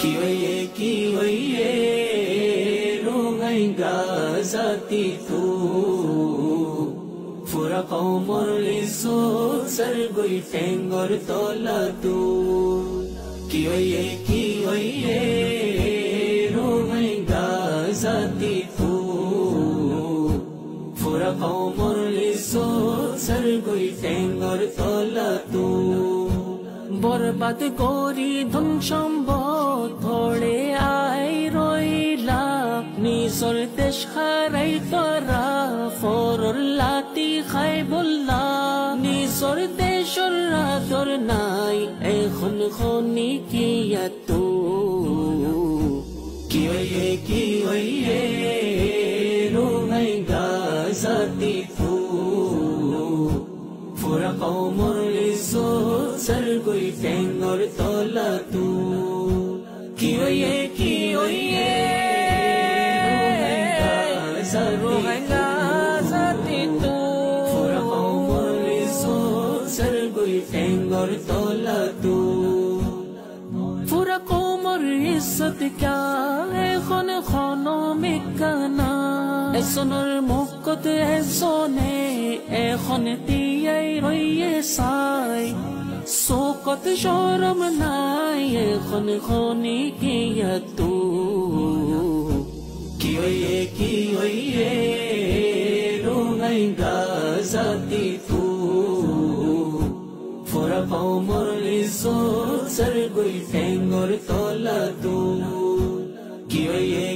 Kiwaye kiwaye rungai gazati tu Fura qaumor liso sargoi tengor tola tu Kiwaye kiwaye rungai gazati tu Fura qaumor liso sargoi tengor tola tu বরবাদ করি ধন দেশ হারাই তরা খাই বললা নিজর দেশর রাদর নাই, এখন খনি কিয়া তো কি হইয়ে কি হইয়ে রোগাই গাজাতি ফু। ফুরা কৌমর লিসো সরগুই টেঙ্গর তোলা সরগুঙ্গা সাতি তু ফুরা কৌমর লিসো সরগুই টেঙ্গর তোলা তু ফুরা কোমর ইজ্জত ক্যা এখন খন মেকানা এজনৰ মুখত এজনে এখন তিয়াই ৰৈয়ে চাই চকত চৰম নাই এখন খনি কিয়াতো কি ফৰা কমৰ লিচো চৰগৈ টেঙৰ তলা তো কি হৈয়ে